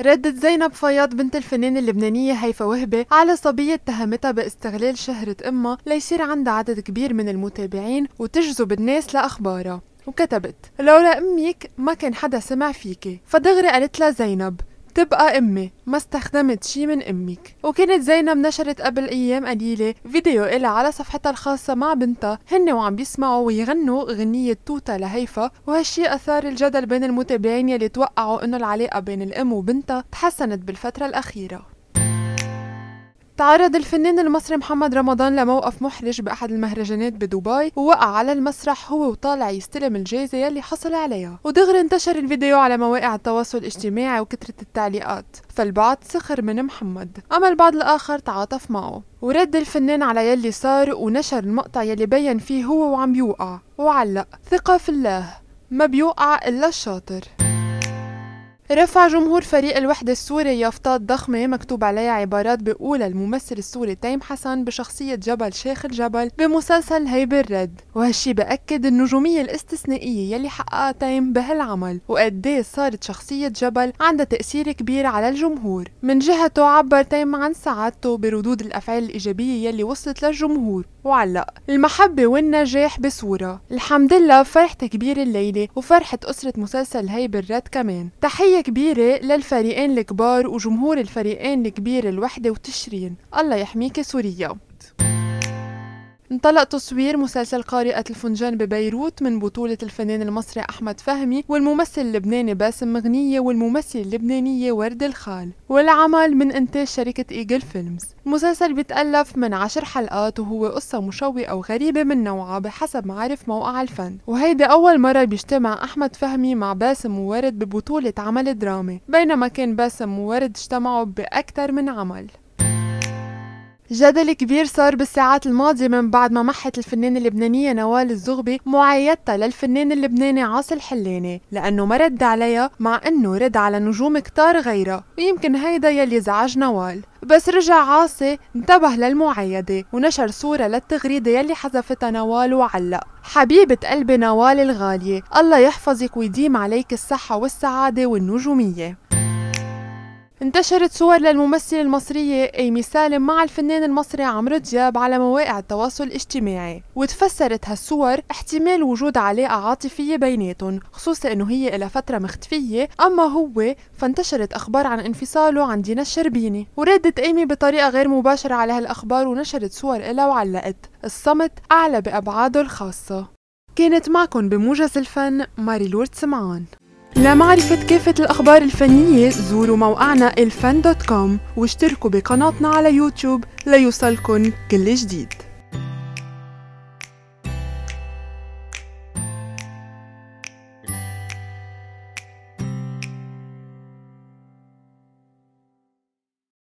ردت زينب فياض بنت الفنانة اللبنانية هيفا وهبة على صبية اتهمتها باستغلال شهرة أمها ليصير عندها عدد كبير من المتابعين وتجذب الناس لأخبارها. وكتبت لولا أمك ما كان حدا سمع فيكي. فدغري قالت لها زينب تبقى أمي. ما استخدمت شي من أمك. وكانت زينب نشرت قبل أيام قليلة فيديو إلها على صفحتها الخاصة مع بنتها. هن وعم بيسمعوا ويغنوا غنية توتا لهيفا وهالشي أثار الجدل بين المتابعين يلي توقعوا إنه العلاقة بين الأم وبنتها تحسنت بالفترة الأخيرة. تعرض الفنان المصري محمد رمضان لموقف محرج بأحد المهرجانات بدبي ووقع على المسرح هو وطالع يستلم الجائزة يلي حصل عليها. ودغري انتشر الفيديو على مواقع التواصل الاجتماعي وكثرة التعليقات. فالبعض سخر من محمد. أما البعض الآخر تعاطف معه. ورد الفنان على يلي صار ونشر المقطع يلي بين فيه هو وعم بيوقع وعلق ثقة في الله. ما بيوقع إلا الشاطر. رفع جمهور فريق الوحدة السوري يافطات ضخمة مكتوب عليها عبارات بيقولها الممثل السوري تيم حسن بشخصية جبل شيخ الجبل بمسلسل الهيبة الرد وهالشي بأكد النجومية الاستثنائية يلي حققها تيم بهالعمل وقديه صارت شخصية جبل عندها تأثير كبير على الجمهور. من جهته عبر تيم عن سعادته بردود الأفعال الإيجابية يلي وصلت للجمهور. وعلق المحبة والنجاح بصورة. الحمد لله فرحة كبيرة الليلة وفرحة أسرة مسلسل الهيبة الرد كمان. تحية كبيرة للفريقين الكبار وجمهور الفريقين الكبير الوحدة وتشرين الله يحميك سوريا. انطلق تصوير مسلسل قارئة الفنجان ببيروت من بطولة الفنان المصري أحمد فهمي والممثل اللبناني باسم مغنية والممثلة اللبنانية ورد الخال والعمل من إنتاج شركة Eagle Films. المسلسل بيتألف من عشر حلقات وهو قصة مشوقة وغريبة من نوعها بحسب ما عرف موقع الفن. وهيدي أول مرة بيجتمع أحمد فهمي مع باسم وورد ببطولة عمل درامي بينما كان باسم وورد اجتمعوا بأكثر من عمل. جدل كبير صار بالساعات الماضية من بعد ما محت الفنانة اللبنانية نوال الزغبي معايدتها للفنان اللبناني عاصي الحلاني لأنه ما رد عليها مع أنه رد على نجوم كتار غيرها ويمكن هيدا يلي زعج نوال. بس رجع عاصي انتبه للمعايدة ونشر صورة للتغريدة يلي حذفتها نوال وعلق. حبيبة قلبي نوال الغالية الله يحفظك ويديم عليك الصحة والسعادة والنجومية. انتشرت صور للممثلة المصرية ايمي سالم مع الفنان المصري عمرو دياب على مواقع التواصل الاجتماعي وتفسرت هالصور احتمال وجود علاقة عاطفية بيناتهم خصوصا إنه هي إلى فترة مختفية. أما هو فانتشرت أخبار عن انفصاله عن دينا الشربيني وردت ايمي بطريقة غير مباشرة على هالأخبار ونشرت صور إلها وعلقت. الصمت أعلى بأبعاده الخاصة. كانت معكم بموجز الفن ماري لورد سمعان. لمعرفة كافة الأخبار الفنية زوروا موقعنا الفن دوت كوم واشتركوا بقناتنا على يوتيوب ليوصلكن كل جديد.